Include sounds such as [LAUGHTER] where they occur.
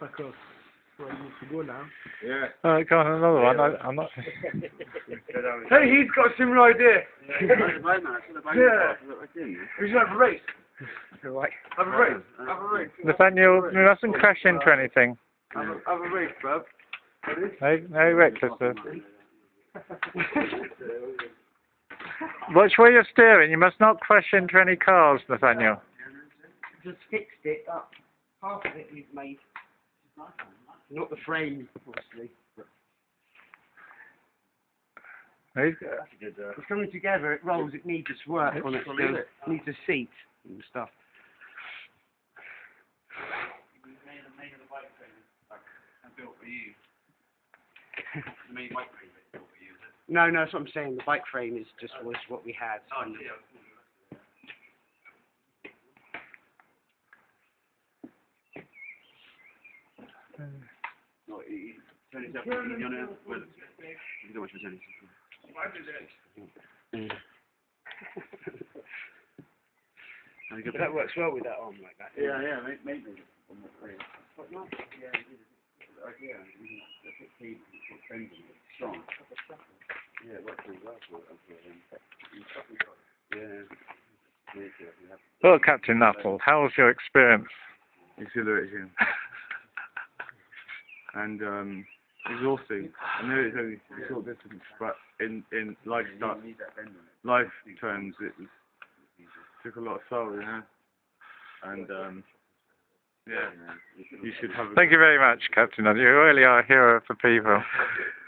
Fuck off. Where you need to go now. Yeah. Alright, go on, another one. I, I'm not... [LAUGHS] Hey, he's got a similar idea. Yeah. We should have a race. Right. Have a race. Have a race. Nathaniel, we mustn't crash into anything. Have a, have a race, bruv. No, no recklessness. [LAUGHS] Watch where you're steering. You must not crash into any cars, Nathaniel. Just fixed it up. Half of it we've made. Not the frame, obviously. He's- uh, It's coming together, it rolls, it needs its work on it still. It needs a seat and stuff. No, no, that's what I'm saying. The bike frame is just was what we had. And- But that works well with that arm like that. Yeah, yeah, make, make me on the free. Strong. Yeah, it works really well for. Yeah. Well, Captain Nuttall, how was your experience? Exhilarating. [LAUGHS] and um, exhausting. I know it's only a short distance, but in in life stuff, life terms, it was, took a lot of soul, you know. And um, yeah, you should have. A Thank you very much, Captain You really are a hero for people. [LAUGHS]